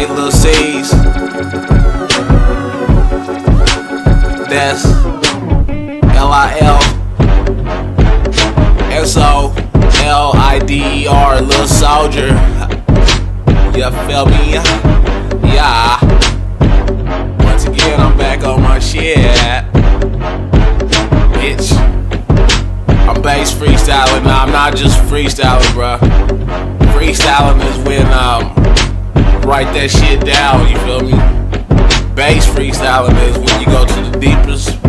like Lil Sieze. That's L I L S O L I D E R, little Soldier. You feel me? Yeah. Once again, I'm back on my shit. Bitch. I'm based freestyling. Nah, I'm not just freestyling, bruh. Freestyling is when, um, write that shit down, you feel me? Based freestyling is when you go to the deepest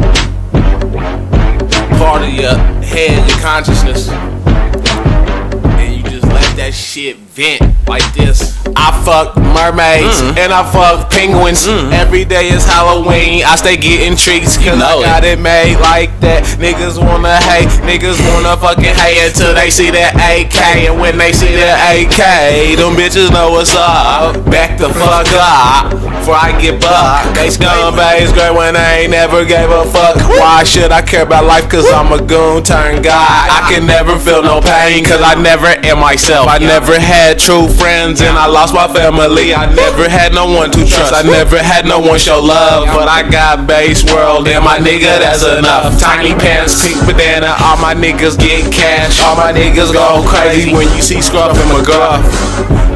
part of your head, your consciousness, and you just let that shit vent like this. I fuck mermaids Mm. and I fuck penguins. Every day is Halloween. I stay getting treats cause know I got it made like that. Niggas wanna hate, niggas wanna fucking hate until they see that AK. And when they see that AK, them bitches know what's up. Back the fuck up before I get bucked. They scumbags great when I ain't never gave a fuck. Why should I care about life? Cause I'm a goon turned guy. I can never feel no pain cause I never am myself. I never had true friends and I lost my family. I never had no one to trust. I never had no one show love. But I got based world and my nigga, that's enough. Tiny pants, pink bandana, all my niggas get cash. All my niggas go crazy when you see Scruff and McGruff.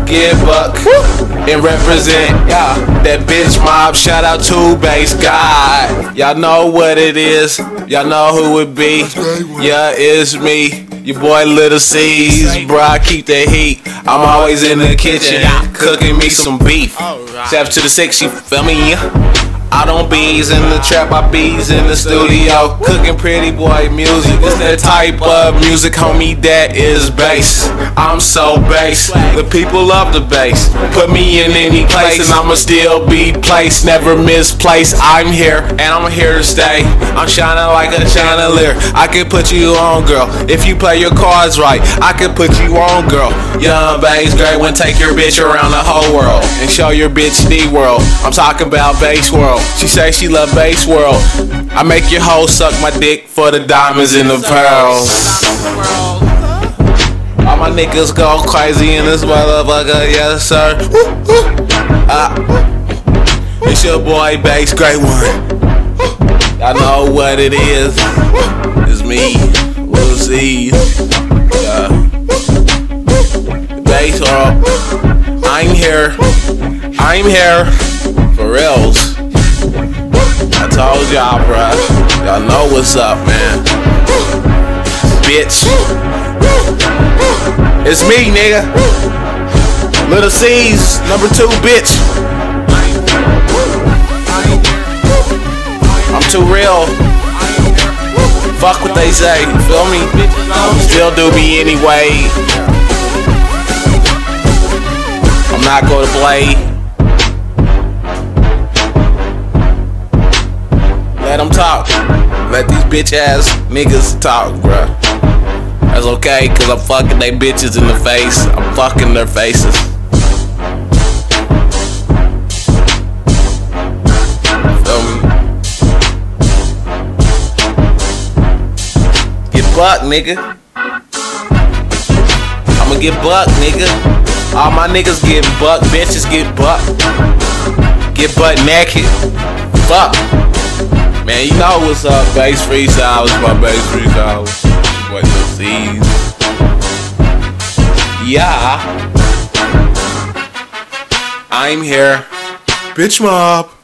Get buck and represent yeah, that bitch mob. Shout out to BasedGod. Y'all know what it is. Y'all know who it be. Yeah, it's me. Your boy Little Sieze, bro, I keep the heat. I'm always in the kitchen, cooking me some beef. Step to the six, you feel me? I don't bees in the trap, I bees in the studio. Cooking pretty boy music. It's that type of music, homie, that is bass. I'm so bass. The people love the bass. Put me in any place and I'ma still be placed. Never misplaced. I'm here and I'm here to stay. I'm shining like a chandelier. I can put you on, girl. If you play your cards right, I can put you on, girl. Young based, great one. Take your bitch around the whole world and show your bitch the world. I'm talking about based world. She say she love based world. I make your hoe suck my dick for the diamonds and the pearls. All my niggas go crazy in this motherfucker, yes sir. Ah. it's your boy Based Great One. Y'all know what it is. It's me, Lil. Yeah. Based world. I'm here. I'm here. For reals. I told y'all, bruh. Y'all know what's up, man. Bitch. It's me, nigga. Little C's, number two, bitch. I'm too real. Fuck what they say, feel me? Still do me anyway. I'm not gonna play. Talk. Let these bitch ass niggas talk, bruh. That's okay, cause I'm fucking they bitches in the face. I'm fucking their faces. Feel me? Get buck, nigga. I'ma get buck, nigga. All my niggas get buck, bitches get buck. Get butt naked. Fuck. Man, you know what's up, based freestyle. It's my based freestyle. What the seas? Yeah. I'm here. Bitch mob.